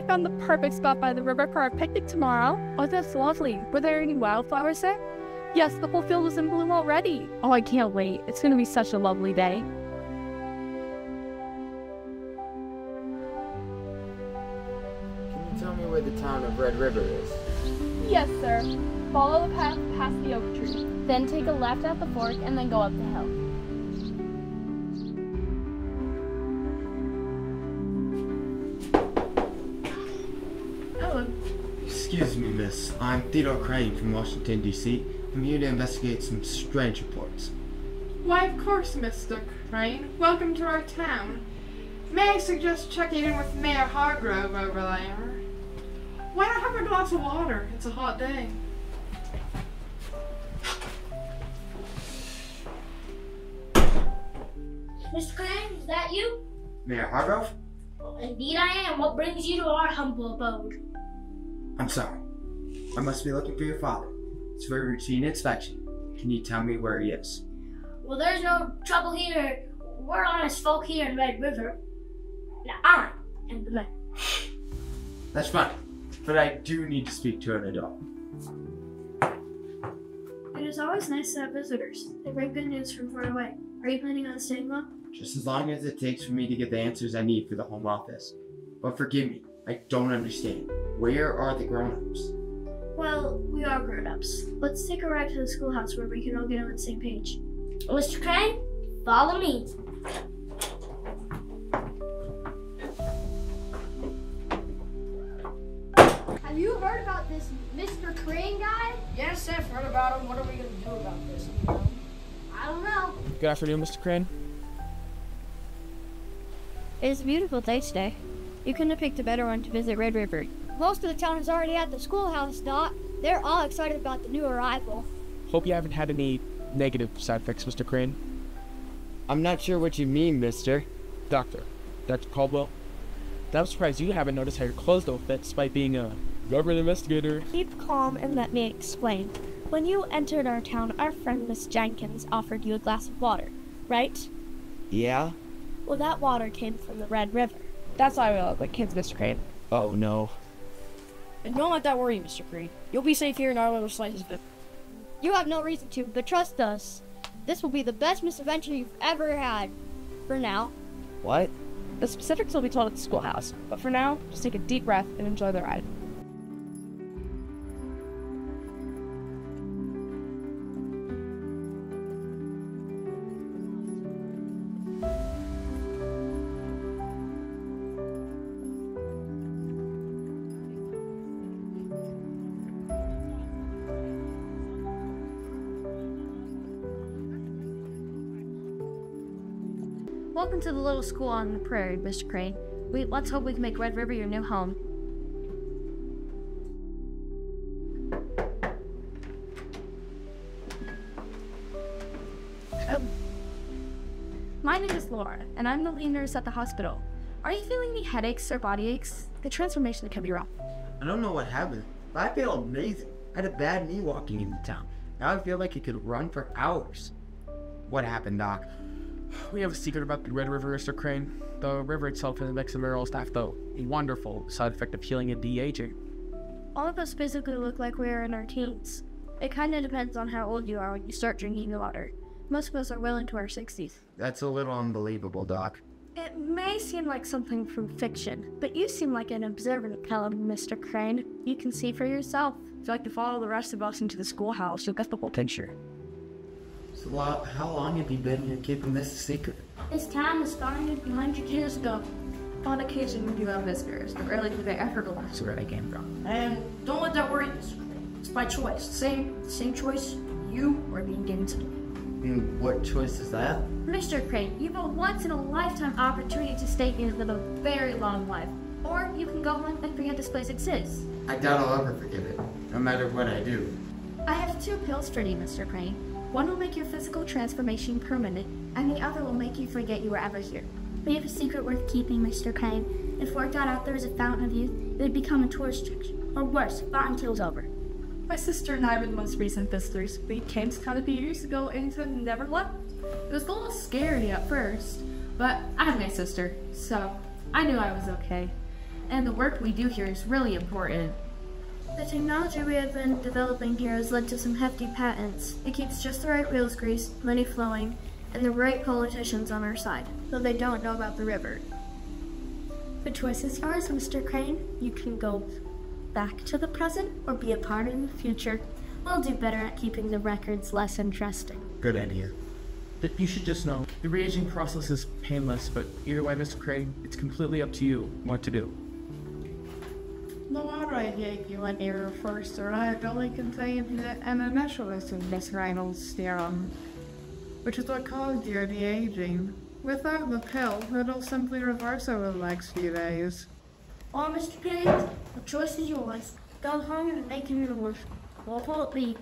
I found the perfect spot by the river for our picnic tomorrow. Oh, that's lovely. Were there any wildflowers there? Yes, the whole field was in bloom already. Oh, I can't wait. It's going to be such a lovely day. Can you tell me where the town of Red River is? Yes, sir. Follow the path past the oak tree. Then take a left at the fork and then go up the hill. Excuse me, miss. I'm Theodore Crane from Washington, D.C. I'm here to investigate some strange reports. Why, of course, Mr. Crane. Welcome to our town. May I suggest checking in with Mayor Hargrove over there? Why not have a glass of water? It's a hot day. Mr. Crane, is that you? Mayor Hargrove? Indeed I am. What brings you to our humble abode? I'm sorry. I must be looking for your father. It's for a routine inspection. Can you tell me where he is? Well, there's no trouble here. We're honest folk here in Red River. Now, I am the mayor. That's fine. But I do need to speak to an adult. It is always nice to have visitors. They bring good news from far away. Are you planning on staying long? Just as long as it takes for me to get the answers I need for the home office. But forgive me, I don't understand. Where are the grown-ups? Well, we are grown ups. Let's take a ride to the schoolhouse where we can all get on the same page. Mr. Crane, follow me. Have you heard about this Mr. Crane guy? Yes, I've heard about him. What are we gonna do about this? I don't know. Good afternoon, Mr. Crane. It's a beautiful day today. You couldn't have picked a better one to visit Red River. Most of the town is already at the schoolhouse, Dot. They're all excited about the new arrival. Hope you haven't had any negative side effects, Mr. Crane. I'm not sure what you mean, mister. Doctor, Dr. Caldwell. I'm surprised you haven't noticed how your clothes don't fit despite being a government investigator. Keep calm and let me explain. When you entered our town, our friend Miss Jenkins offered you a glass of water, right? Yeah? Well, that water came from the Red River. That's why we look like kids, Mr. Crane. Oh no. And don't let that worry you, Mr. Crane. You'll be safe here in our little slice of it. You have no reason to, but trust us. This will be the best misadventure you've ever had. For now. What? The specifics will be told at the schoolhouse, but for now, just take a deep breath and enjoy the ride. Welcome to the little school on the prairie, Mr. Crane. We let's hope we can make Red River your new home. My name is Laura, and I'm the lead nurse at the hospital. Are you feeling any headaches or body aches? The transformation can be rough. I don't know what happened, but I feel amazing. I had a bad knee walking into town. Now I feel like I could run for hours. What happened, Doc? We have a secret about the Red River, Mr. Crane. The river itself is makes the mineral staff, though, a wonderful side effect of healing and de-aging. All of us basically look like we're in our teens. It kind of depends on how old you are when you start drinking the water. Most of us are well into our 60s. That's a little unbelievable, Doc. It may seem like something from fiction, but you seem like an observant fellow, Mr. Crane. You can see for yourself. If you like to follow the rest of us into the schoolhouse, you'll get the whole picture. So how long have you been here keeping this a secret? This town was founded 100 years ago. On occasion, we do have visitors, but rarely do they ever go back to where they came from. And don't let that worry you, It's by choice. Same, same choice you are being given today. And what choice is that? Mr. Crane, you have a once in a lifetime opportunity to stay here and live a very long life. Or you can go home and forget this place exists. I doubt I'll ever forget it, no matter what I do. I have two pills for you, Mr. Crane. One will make your physical transformation permanent, and the other will make you forget you were ever here. We have a secret worth keeping, Mr. Crane. If word got out there was a fountain of youth, it would become a tourist attraction. Or worse, fountain kills over. My sister and I were the most recent visitors. We came to town a few years ago and have never left. It was a little scary at first, but I have my sister, so I knew I was okay. and the work we do here is really important. The technology we have been developing here has led to some hefty patents. It keeps just the right wheels grease, money flowing, and the right politicians on our side, though they don't know about the river. The choice is yours, Mr. Crane. You can go back to the present or be a part of the future. We'll do better at keeping the records less interesting. Good idea. That you should just know the reaging process is painless, but either way, Mr. Crane, it's completely up to you what to do. The water I gave you when you first arrived only contained an initial of Miss Reynolds' serum, which is what caused your de-aging. Without the pill, it'll simply reverse over the next few days. Or, Mr. Crane, the choice is yours. Go home and make your move. What will it be?